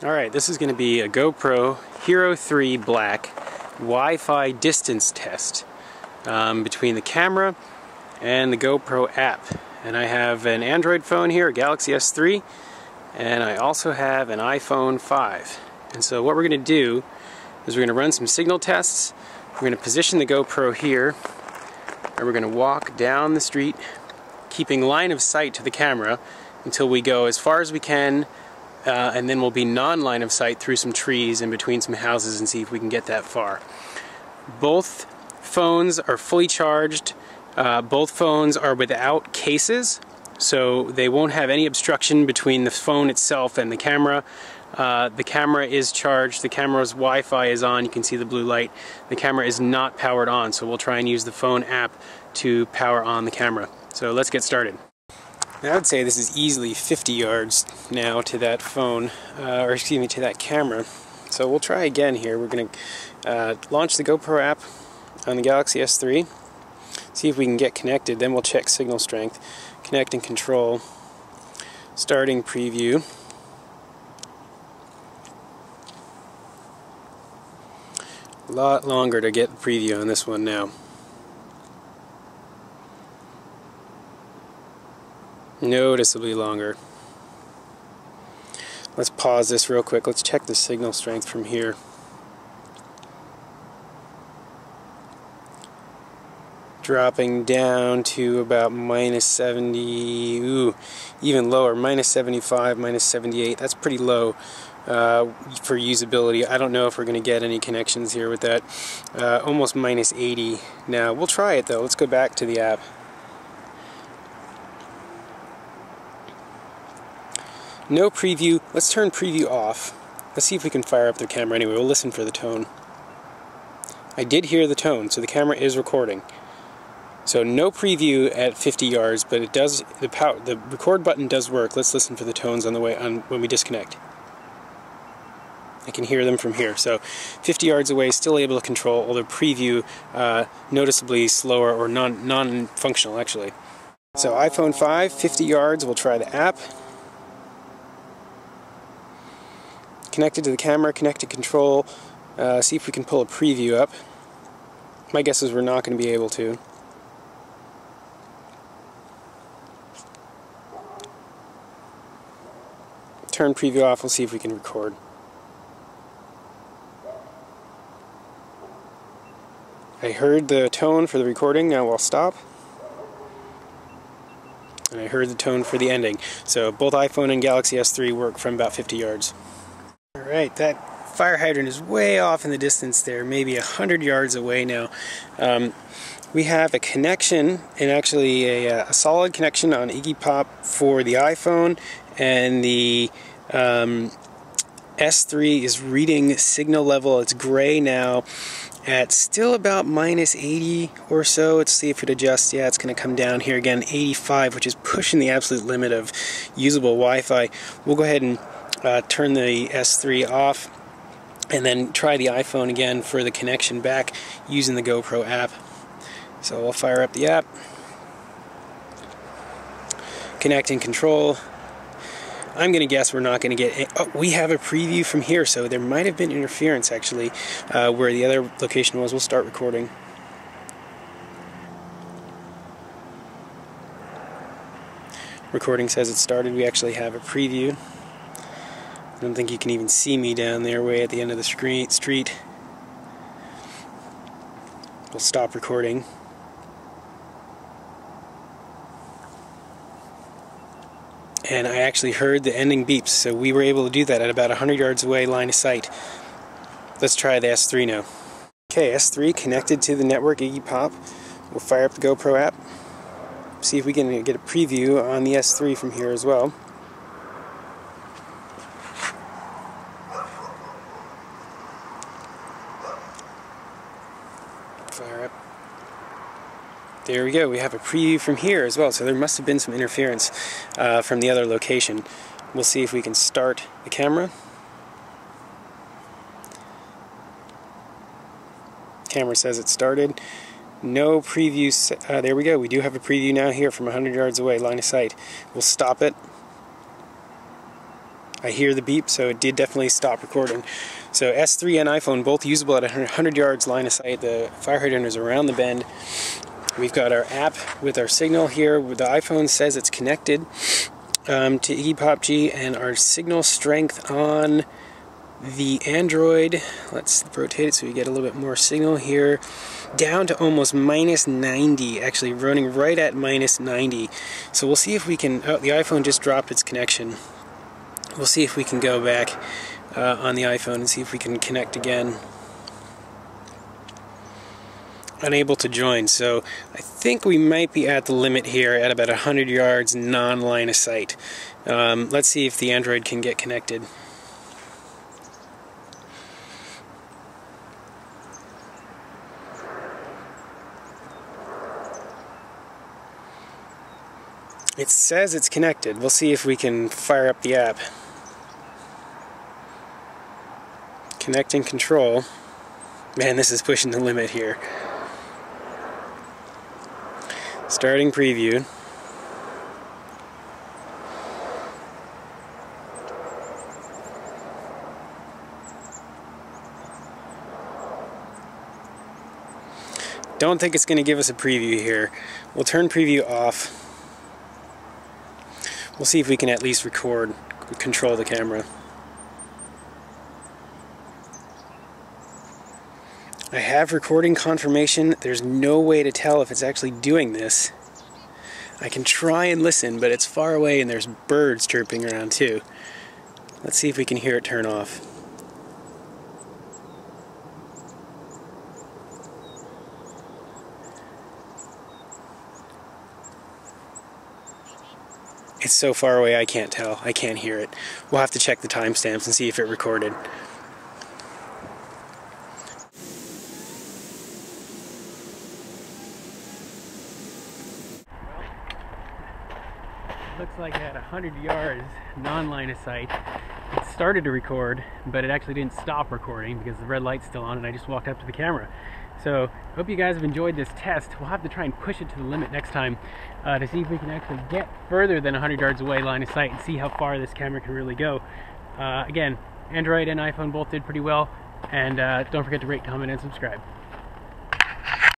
Alright, this is going to be a GoPro Hero 3 Black Wi-Fi distance test um, between the camera and the GoPro app. And I have an Android phone here, a Galaxy S3, and I also have an iPhone 5. And so what we're going to do is we're going to run some signal tests. We're going to position the GoPro here, and we're going to walk down the street, keeping line of sight to the camera until we go as far as we can uh, and then we'll be non-line of sight through some trees in between some houses and see if we can get that far. Both phones are fully charged. Uh, both phones are without cases, so they won't have any obstruction between the phone itself and the camera. Uh, the camera is charged, the camera's Wi-Fi is on, you can see the blue light. The camera is not powered on, so we'll try and use the phone app to power on the camera. So let's get started. I would say this is easily 50 yards now to that phone, uh, or excuse me, to that camera. So we'll try again here. We're going to uh, launch the GoPro app on the Galaxy S3, see if we can get connected, then we'll check signal strength, connect and control, starting preview. A lot longer to get the preview on this one now. Noticeably longer. Let's pause this real quick. Let's check the signal strength from here. Dropping down to about minus 70, ooh, even lower, minus 75, minus 78. That's pretty low uh, for usability. I don't know if we're going to get any connections here with that. Uh, almost minus 80 now. We'll try it though. Let's go back to the app. No preview. Let's turn preview off. Let's see if we can fire up the camera anyway. We'll listen for the tone. I did hear the tone, so the camera is recording. So no preview at 50 yards, but it does the power, the record button does work. Let's listen for the tones on the way on when we disconnect. I can hear them from here. So 50 yards away, still able to control, although preview uh, noticeably slower or non non-functional actually. So iPhone 5, 50 yards. We'll try the app. Connected to the camera, connected control, uh, see if we can pull a preview up. My guess is we're not going to be able to. Turn preview off, we'll see if we can record. I heard the tone for the recording, now I'll stop. And I heard the tone for the ending. So both iPhone and Galaxy S3 work from about 50 yards. Alright, that fire hydrant is way off in the distance there, maybe a hundred yards away now. Um, we have a connection, and actually a, a, solid connection on Iggy Pop for the iPhone, and the um, S3 is reading signal level. It's gray now at still about minus 80 or so. Let's see if it adjusts. Yeah, it's going to come down here again, 85, which is pushing the absolute limit of usable Wi-Fi. We'll go ahead and uh, turn the S3 off and then try the iPhone again for the connection back using the GoPro app. So we'll fire up the app, connect and control. I'm going to guess we're not going to get. Oh, we have a preview from here, so there might have been interference actually uh, where the other location was. We'll start recording. Recording says it started. We actually have a preview. I don't think you can even see me down there way at the end of the street. street. We'll stop recording. And I actually heard the ending beeps, so we were able to do that at about 100 yards away, line of sight. Let's try the S3 now. Okay, S3 connected to the network Iggy Pop. We'll fire up the GoPro app, see if we can get a preview on the S3 from here as well. Up. There we go, we have a preview from here as well, so there must have been some interference uh, from the other location. We'll see if we can start the camera. Camera says it started. No preview, uh, there we go, we do have a preview now here from 100 yards away, line of sight. We'll stop it. I hear the beep, so it did definitely stop recording. So S3 and iPhone both usable at 100 yards line of sight. The fire hydrant is around the bend. We've got our app with our signal here. The iPhone says it's connected um, to Pop G, and our signal strength on the Android, let's rotate it so we get a little bit more signal here, down to almost minus 90, actually running right at minus 90. So we'll see if we can, oh, the iPhone just dropped its connection. We'll see if we can go back uh, on the iPhone and see if we can connect again. Unable to join, so I think we might be at the limit here at about 100 yards non-line of sight. Um, let's see if the Android can get connected. It says it's connected. We'll see if we can fire up the app. Connecting control. Man, this is pushing the limit here. Starting preview. Don't think it's going to give us a preview here. We'll turn preview off. We'll see if we can at least record, control the camera. I have recording confirmation. There's no way to tell if it's actually doing this. I can try and listen, but it's far away and there's birds chirping around too. Let's see if we can hear it turn off. It's so far away I can't tell. I can't hear it. We'll have to check the timestamps and see if it recorded. Looks like at 100 yards non-line of sight it started to record but it actually didn't stop recording because the red light's still on and I just walked up to the camera so hope you guys have enjoyed this test. We'll have to try and push it to the limit next time uh, to see if we can actually get further than 100 yards away line of sight and see how far this camera can really go. Uh, again, Android and iPhone both did pretty well. And uh, don't forget to rate, comment, and subscribe.